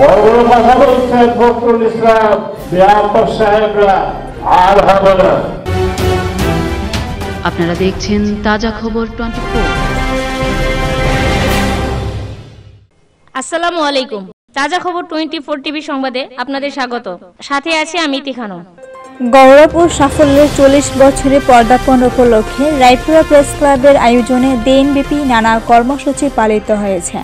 বড় বড় কথা বলছেন ফখরুল ইসলাম ব্যাপক সাহেবরা আর হবে না। আপনারা দেখছেন তাজা খবর টোয়েন্টি ফোর। আসসালামু আলাইকুম। তাজা খবর টোয়েন্টি ফোর টিভি সংবাদে আপনাদের স্বাগত। সাথে আছে আমি ইতি খানম। গৌরব ও সাফল্যের চল্লিশ বছরে পর্দাপণ উপলক্ষে রায়পুরা প্রেস ক্লাবের আয়োজনে দিনব্যাপী নানা কর্মসূচি পালিত হয়েছে।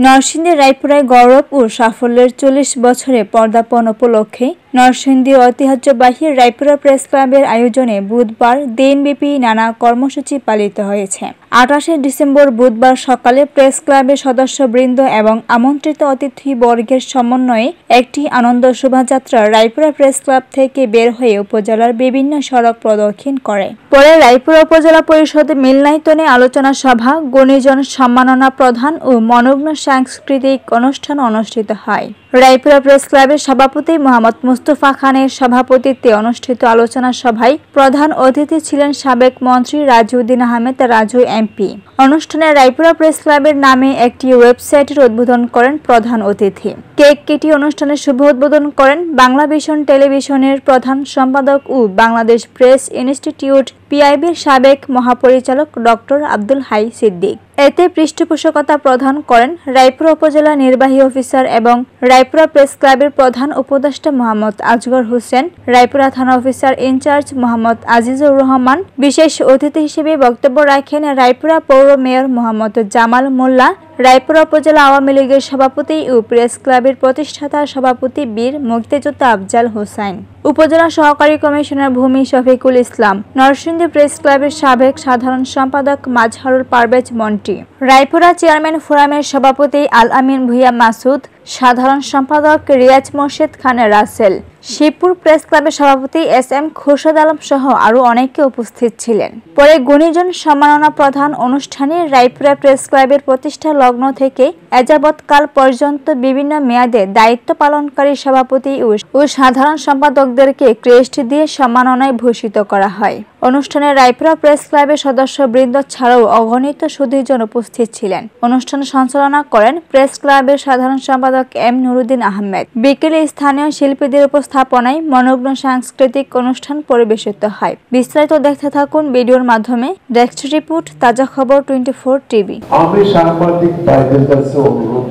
নরসিংদী রায়পুরায় গৌরব ও সাফল্যের চল্লিশ বছরে পর্দাপণ উপলক্ষে নরসিংদী ঐতিহ্যবাহী রায়পুরা প্রেস ক্লাবের আয়োজনে বুধবার দিনব্যাপী নানা কর্মসূচি পালিত হয়েছে। আঠাশে ডিসেম্বর বুধবার সকালে প্রেস ক্লাবের সদস্যবৃন্দ এবং আমন্ত্রিত অতিথি বর্গের সমন্বয়ে একটি আনন্দ শোভাযাত্রা রায়পুরা প্রেস ক্লাব থেকে বের হয়ে উপজেলার বিভিন্ন সড়ক প্রদক্ষিণ করে। পরে রায়পুরা উপজেলা পরিষদ মিলনায়তনে আলোচনা সভা, গণিজন সম্মাননা প্রধান ও মনগ্ন সাংস্কৃতিক অনুষ্ঠান অনুষ্ঠিত হয়। রায়পুরা প্রেস ক্লাবের সভাপতি মোহাম্মদ মুস্তফা খানের সভাপতিত্বে অনুষ্ঠিত আলোচনা সভায় প্রধান অতিথি ছিলেন সাবেক মন্ত্রী রাজউদ্দিন আহমেদ, রাজু এমপি। অনুষ্ঠানে রায়পুরা প্রেস ক্লাবের নামে একটি ওয়েবসাইটের উদ্বোধন করেন প্রধান অতিথি। কেক কেটি অনুষ্ঠানে শুভ উদ্বোধন করেন বাংলা ভিশন টেলিভিশনের প্রধান সম্পাদক ও বাংলাদেশ প্রেস ইনস্টিটিউট পিআইবির সাবেক মহাপরিচালক ডক্টর আব্দুল হাই সিদ্দিক। এতে পৃষ্ঠপোষকতা প্রদান করেন রায়পুর উপজেলা নির্বাহী অফিসার এবং রায়পুরা প্রেস ক্লাবের প্রধান উপদেষ্টা মোহাম্মদ আজগর হোসেন, রায়পুরা থানা officer in charge Mohammad Azizur Rahman, বিশেষ অতিথি হিসেবে বক্তব্য রাখেন রায়পুরা পৌর মেয়র মোহাম্মদ জামাল মোল্লা রায়পুরা উপজেলা আওয়ামী লীগের সভাপতি ও প্রেস ক্লাবের প্রতিষ্ঠাতা সভাপতি বীর মুক্তিযোদ্ধা আফজাল হোসাইন। উপজেলা সহকারী কমিশনার ভূমি শফিকুল ইসলাম। নরসিংদী প্রেস ক্লাবের সাবেক সাধারণ সম্পাদক মাজহারুল পারভেজ মন্টি। রায়পুরা চেয়ারম্যান ফোরামের সভাপতি আল আমিন ভুইয়া মাসুদ। সাধারণ সম্পাদক রিয়াজ মোর্শেদ খানের রাসেল। শিবপুর প্রেস ক্লাবের সভাপতি এস এম খোরশেদ আলম সহ আরও অনেকে উপস্থিত ছিলেন। পরে গুণীজন সম্মাননা প্রধান অনুষ্ঠানে রায়পুরা প্রেস ক্লাবের প্রতিষ্ঠা লগ্ন থেকে এযাবৎকাল পর্যন্ত বিভিন্ন মেয়াদে দায়িত্ব পালনকারী সভাপতি ও সাধারণ সম্পাদকদেরকে ক্রেস্ট দিয়ে সম্মাননায় ভূষিত করা হয়। অনুষ্ঠানে রায়পুরা প্রেস ক্লাবের সদস্যবৃন্দ ছাড়াও অগণিত সুধীজন উপস্থিত ছিলেন। অনুষ্ঠান সঞ্চালনা করেন প্রেস ক্লাবের সাধারণ সম্পাদক এম নুরুদ্দিন আহমেদ। বিকেলে স্থানীয় শিল্পীদের উপস্থাপনায় মনোগ্ন সাংস্কৃতিক অনুষ্ঠান পরিবেশিত হয়। বিস্তারিত দেখতে থাকুন ভিডিওর মাধ্যমে। ডেস্ক রিপোর্ট তাজা খবর টোয়েন্টি ফোর টিভি আমি সাংবাদিক ভাইদের কাছে অনুরোধ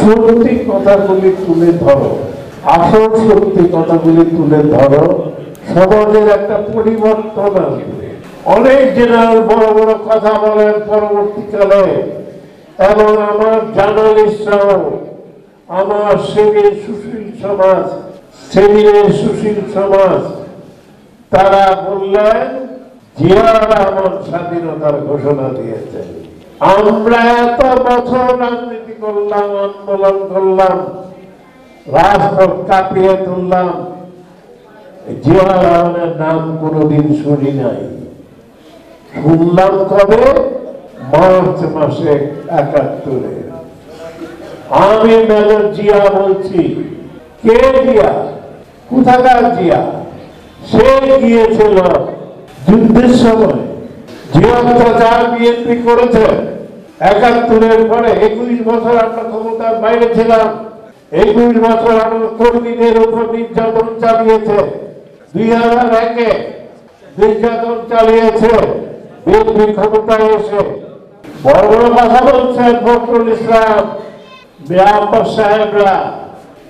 সত্যি কথাগুলি তুলে ধরো। আসল সত্যি কথাগুলি তুলে ধরো। সমাজের একটা পরিবর্তন অনেক জেনারেল বড় বড় কথা বলেন পরবর্তীকালে। এবং আমার জার্নালিস্টরাও, আমার সমাজ সেবিরের সুশীল সমাজ, তারা বললেন জিয়া রহমান স্বাধীনতার ঘোষণা দিয়েছেন আমরা এত বছর রাজনীতি করলাম, আন্দোলন করলাম রাজপথ কাঁপিয়ে তুললাম। জিয়া রহমানের নাম কোনোদিন শুনি নাই। শুনলাম কবে? মার্চ মাসে একাত্তরে। আমি মেজর জিয়া বলছি কে জিয়া? কোথাকার জিয়া? সে গিয়েছিল যুদ্ধের সময়। যে অত্যাচার বিএনপি করেছে। একাত্তরের পরে একুশ বছর আমরা ক্ষমতার বাইরে ছিলাম। একুশ বছর আমরা কর্মীদের উপর নির্যাতন চালিয়েছে। দুই হাজার একে নির্যাতন চালিয়েছে। বিএনপি ক্ষমতায় এসে। বড় বড় কথা বলছেন ফখরুল ইসলাম ব্যাপক সাহেবরা।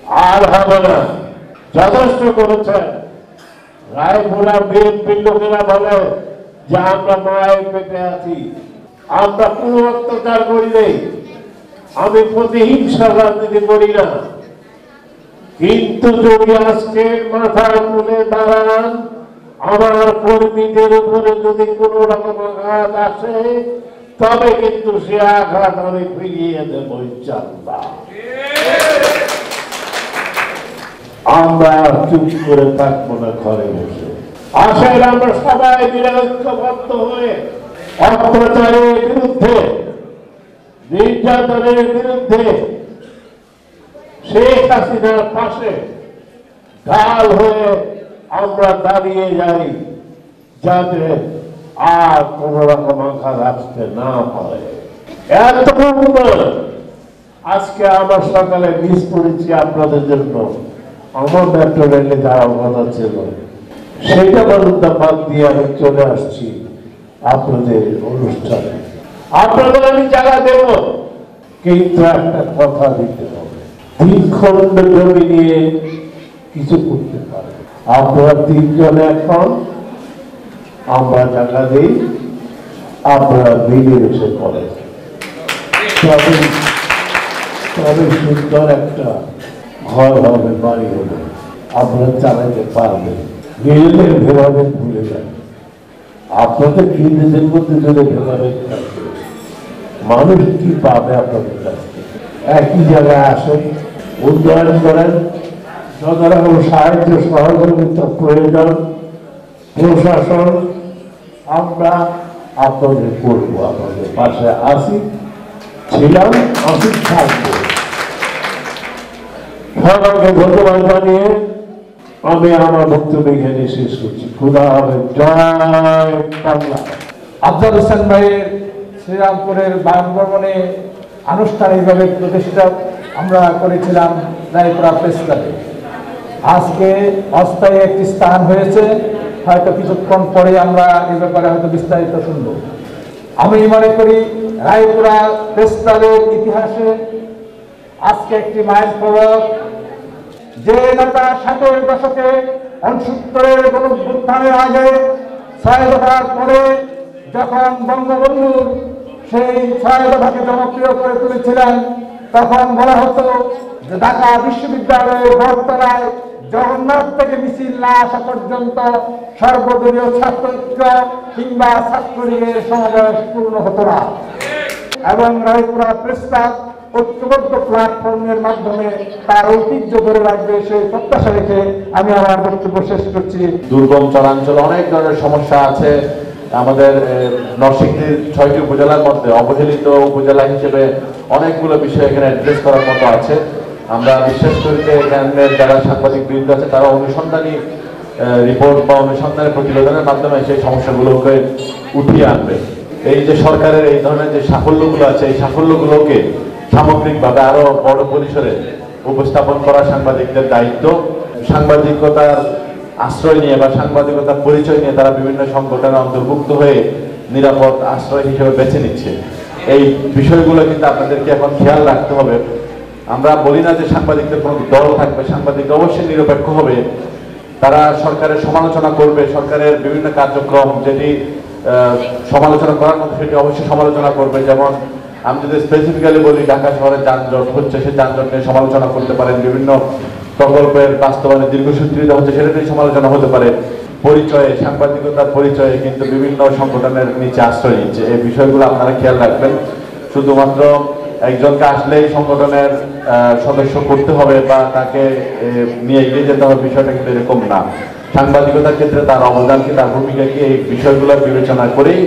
আর হবে না। যথেষ্ট করেছেন রায়পুরা বিএনপির লোকেরা বলে যে আমরা মায়ের পেটে আছি। আমরা কোনো অত্যাচার করি নেই। আমি প্রতিহিংসা রাজনীতি করি না। কিন্তু যদি আজকে মাথা তুলে দাঁড়ান, আমার কর্মীদের উপরে যদি কোন রকম আঘাত আসে, তবে কিন্তু সে আঘাত আমি ফিরিয়ে দেবো ইনশাল্লাহ আমরা চুপ করে থাকব না ঘরে বসে। আসেন আমরা সবাই মিলে ঐক্যবদ্ধ হয়ে অত্যাচারের বিরুদ্ধে, নির্যাতনের বিরুদ্ধে শেখ হাসিনার পাশে ঢাল হয়ে আমরা দাঁড়িয়ে যাই, যাতে আর কোন রকম আঘাত আসতে না পারে এত আজকে আমার সকালে মিস করেছি আপনাদের জন্য। আমার মেট্রো রেলে যাওয়ার কথা ছিল সেইটা পর্যন্ত বাদ দিয়ে আমি চলে আসছি আপনাদের অনুষ্ঠানে। আপনাদের আমি জায়গা দেব, কিন্তু একটা কথা দিতে হবে। খন্ড জমি নিয়ে কিছু করতে পারে আপনারা তিনজন এখন, আমরা জায়গা দিই, আপনারা মিলেমিশে করেন। তবে তবে সুন্দর একটা ঘর হবে, বাড়ি হবে। আপনারা চালাইতে পারবেন। নিজেদের ভেবাবেন ভুলে যান। আপনাদের নিজেদের মধ্যে যদি ভেবাবেন মানুষ কি পাবে আপনাদের কাছ? একই জায়গায় আসেন উন্নয়ন করেন যত সাহায্য সহযোগিতা প্রয়োজন, প্রশাসন, আমরা আপনাদের করব, আপনাদের পাশে আসি ছিলাম আসি থাকব। সবাইকে ধন্যবাদ জানিয়ে আমি আমার বক্তব্য এখানে শেষ করছি। খুদা জয় বাংলা। আফজাল হোসেন ভাইয়ের শ্রীরামপুরের বাসভবনে আনুষ্ঠানিকভাবে প্রতিষ্ঠা আমরা করেছিলাম রায়পুরা প্রেস ক্লাবে। আজকে অস্থায়ী একটি স্থান হয়েছে, হয়তো কিছুক্ষণ পরে আমরা এ ব্যাপারে হয়তো বিস্তারিত শুনব। আমি মনে করি রায়পুরা প্রেস ক্লাবের ইতিহাসে আজকে একটি মাইল ফলক যে নেতা ষাটের দশকে অনসত্তরের গণভ্যুত্থানের আগে ছয় দফার পরে যখন বঙ্গবন্ধু সেই ছয় দফাকে জনপ্রিয় করে তুলেছিলেন, তখন বলা হতো যে ঢাকা বিশ্ববিদ্যালয়ের বটতলায় জগন্নাথ থেকে মিছিল না আসা পর্যন্ত সর্বদলীয় ছাত্রৈক্য কিংবা ছাত্রলীগের সমাবেশ পূর্ণ হতো না। এবং রায়পুরা প্রেস ক্লাব ঐক্যবদ্ধ প্ল্যাটফর্মের মাধ্যমে তার ঐতিহ্য ধরে রাখবে সেই প্রত্যাশা রেখে আমি আমার বক্তব্য শেষ করছি। দুর্গম চরাঞ্চল অনেক ধরনের সমস্যা আছে। আমাদের নরসিংদীর ছয়টি উপজেলার মধ্যে অবহেলিত উপজেলা হিসেবে অনেকগুলো বিষয় এখানে অ্যাড্রেস করার মতো আছে। আমরা বিশ্বাস করি যে এখানের যারা সাংবাদিক বৃন্দ আছে, তারা অনুসন্ধানী রিপোর্ট বা অনুসন্ধানের প্রতিবেদনের মাধ্যমে সেই সমস্যাগুলোকে উঠিয়ে আনবে। এই যে সরকারের এই ধরনের যে সাফল্যগুলো আছে, এই সাফল্যগুলোকে সামগ্রিকভাবে আরও বড় পরিসরে উপস্থাপন করা সাংবাদিকদের দায়িত্ব। সাংবাদিকতার আশ্রয় নিয়ে বা সাংবাদিকতার পরিচয় নিয়ে তারা বিভিন্ন সংগঠনে অন্তর্ভুক্ত হয়ে নিরাপদ আশ্রয় হিসেবে বেছে নিচ্ছে। এই বিষয়গুলো কিন্তু আপনাদেরকে এখন খেয়াল রাখতে হবে। আমরা বলি না যে সাংবাদিকদের কোনো দল থাকবে, সাংবাদিক অবশ্যই নিরপেক্ষ হবে। তারা সরকারের সমালোচনা করবে, সরকারের বিভিন্ন কার্যক্রম যেটি সমালোচনা করার মধ্যে সেটি অবশ্যই সমালোচনা করবে। যেমন আমি যদি স্পেসিফিক্যালি বলি, ঢাকা শহরে যানজট হচ্ছে, সেই যানজট নিয়ে সমালোচনা করতে পারেন। বিভিন্ন প্রকল্পের বাস্তবায়নে দীর্ঘসূত্রিতা হচ্ছে, সেটা নিয়ে সমালোচনা হতে পারে। পরিচয়ে, সাংবাদিকতার পরিচয়ে কিন্তু বিভিন্ন সংগঠনের নিচে আশ্রয় নিচ্ছে। এই বিষয়গুলো আপনারা খেয়াল রাখবেন। শুধুমাত্র একজনকে আসলেই সংগঠনের সদস্য করতে হবে বা তাকে নিয়ে এগিয়ে যেতে হবে, বিষয়টা কিন্তু এরকম না। সাংবাদিকতার ক্ষেত্রে তার অবদানকে তার ভূমিকাকে এই বিষয়গুলো বিবেচনা করেই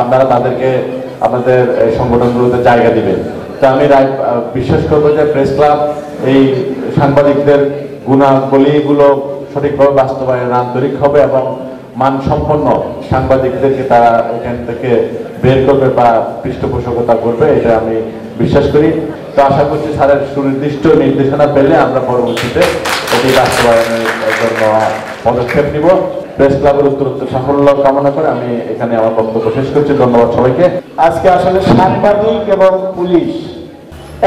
আপনারা তাদেরকে আপনাদের, এই সংগঠনগুলোতে জায়গা দিবেন। তো আমি বিশ্বাস করব যে প্রেস ক্লাব এই সাংবাদিকদের গুণাবলীগুলো সঠিকভাবে বাস্তবায়নে আন্তরিক হবে এবং মানসম্পন্ন সাংবাদিকদেরকে তারা এখান থেকে বের করবে বা পৃষ্ঠপোষকতা করবে, এটা আমি বিশ্বাস করি। তো আশা করছি স্যারের সুনির্দিষ্ট নির্দেশনা পেলে আমরা পরবর্তীতে এটি বাস্তবায়নের জন্য পদক্ষেপ নিব। প্রেস ক্লাবের উত্তরোত্তর সাফল্য কামনা করে আমি এখানে আমার বক্তব্য শেষ করছি। ধন্যবাদ সবাইকে। আজকে আসলে সাংবাদিক এবং পুলিশ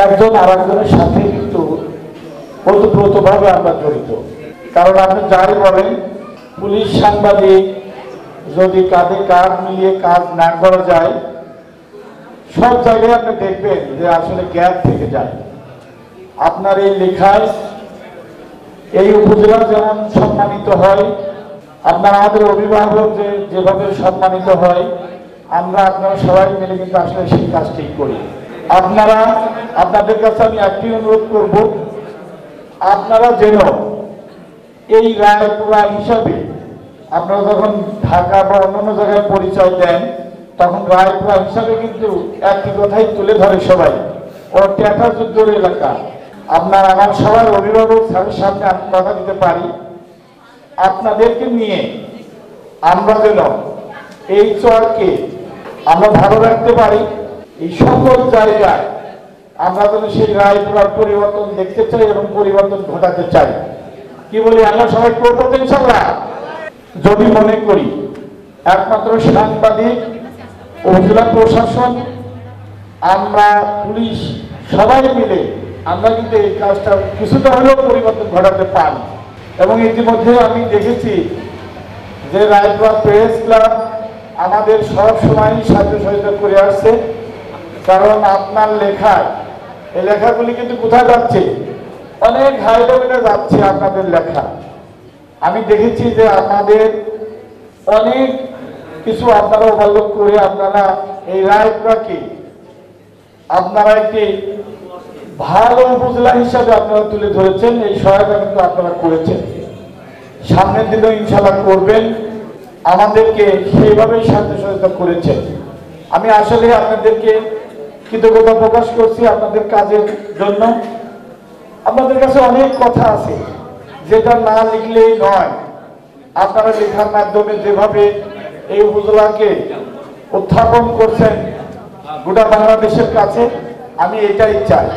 একজন আরেকজনের সাথে কিন্তু ওতপ্রোতভাবে আমরা জড়িত। কারণ আপনি যাই বলেন, পুলিশ সাংবাদিক যদি কাঁধে কাঁধ মিলিয়ে কাজ না করা যায়, সব জায়গায় আপনি দেখবেন যে আসলে গ্যাপ থেকে যায়। আপনার এই লেখায় এই উপজেলা যেমন সম্মানিত হয় আপনার আমাদের অভিভাবক যে যেভাবে সম্মানিত হয়, আমরা আপনারা সবাই মিলে কিন্তু আসলে সেই কাজটি করি। আপনারা, আপনাদের কাছে আমি একটি অনুরোধ করব, আপনারা যেন এই রায় রায়পুরা হিসাবে আপনারা যখন ঢাকা বা অন্যান্য জায়গায় পরিচয় দেন, তখন রায় রায়পুরা হিসাবে কিন্তু একটি কথাই তুলে ধরে সবাই। ও ট্যাটা যুদ্ধের এলাকা। আপনার, আমার সবার অভিভাবক স্যারের সামনে আমি কথা দিতে পারি। আপনাদেরকে নিয়ে আমরা যেন এই চরকে আমরা ভালো রাখতে পারি, এই সকল জায়গায় আমরা যেন সেই রায়পুরার পরিবর্তন দেখতে চাই এবং পরিবর্তন ঘটাতে চাই। কি বলি, আমরা সবাই করব ইনশাল্লাহ? যদি মনে করি, একমাত্র সাংবাদিক উপজেলা প্রশাসন, আমরা পুলিশ সবাই মিলে আমরা কিন্তু এই কাজটা কিছুটা হলেও পরিবর্তন ঘটাতে পারি। এবং ইতিমধ্যে আমি দেখেছি যে রায়পুরা প্রেস ক্লাব আমাদের সব সময় সাহায্য সহযোগিতা করে আসছে। কারণ আপনার লেখায়, এই লেখাগুলি কিন্তু কোথায় যাচ্ছে? অনেক হাই যাচ্ছে আপনাদের লেখা। আমি দেখেছি যে আমাদের অনেক কিছু আপনারা ওভারলোক করে আপনারা এই রায়পুরাকে, আপনারা একটি ভালো উপজেলা হিসাবে আপনারা তুলে ধরেছেন, এই সহায়তা কিন্তু আপনারা করেছেন। সামনের দিনেও ইনশাল্লাহ করবেন। আমাদেরকে সেইভাবেই সাহায্য সহায়তা করেছেন। আমি আসলে আপনাদেরকে কৃতজ্ঞতা প্রকাশ করছি আপনাদের কাজের জন্য। আপনাদের কাছে অনেক কথা আছে, যেটা না লিখলেই নয়। আপনারা লেখার মাধ্যমে যেভাবে এই উপজেলাকে উত্থাপন করছেন গোটা বাংলাদেশের কাছে, আমি এটাই চাই।